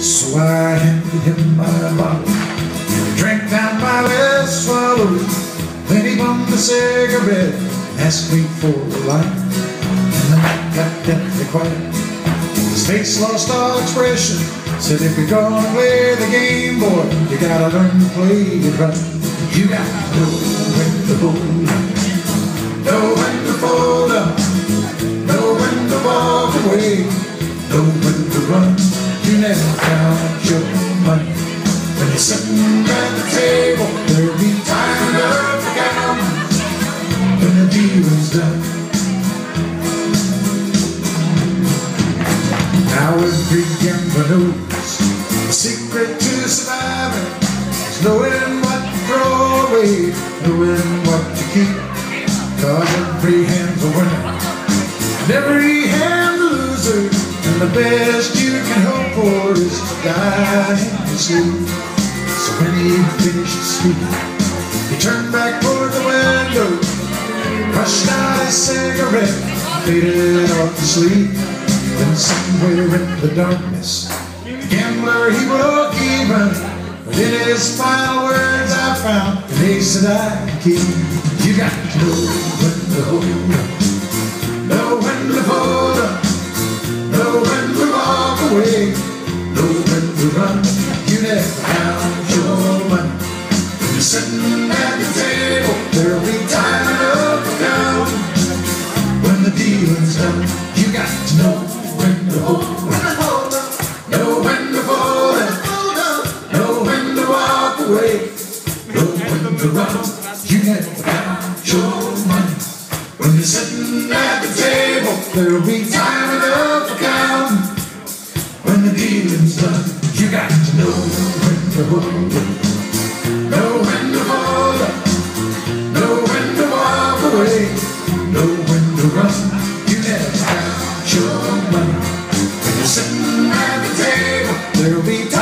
So I handed him my bottle. and Drank down my last swallow. Then he bummed a cigarette and asked me for a light. And the night got deathly quiet. His face lost all expression. Said if you're gonna play the game, boy, you gotta learn to play it right. You gotta know when to hold up, know when to fold up, know when to walk away, know money. When you're sitting at the table, there'll be time enough to count when the dealing's done. Now every gambler knows the secret to surviving is knowing what to throw away, knowing what to keep. Cause every hand's a winner, and every loser, the best you can hope for is to die in your sleep. So when he finished speaking, he turned back toward the window, crushed out his cigarette, faded off to sleep. Then somewhere in the darkness, the gambler he broke even. But in his final words I found the ace that I keep. You got to know when to hold up, Count your money. When you're sitting at the table, there'll be time enough to count. When the dealing's done, you got to know when to hold up, know when to fold up, know when to walk away, know when to run. You never count your money. When you're sitting at the table, there'll be time enough to count. When the dealing's done, got to know when to up, know when to up, know when to walk away, know when to run. You never count your money. When you're sitting at the table, there'll be time